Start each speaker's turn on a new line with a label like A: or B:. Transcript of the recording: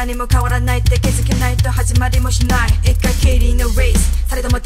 A: 何も変わらないって気づけないと始まりもしない。一回きりのレースされども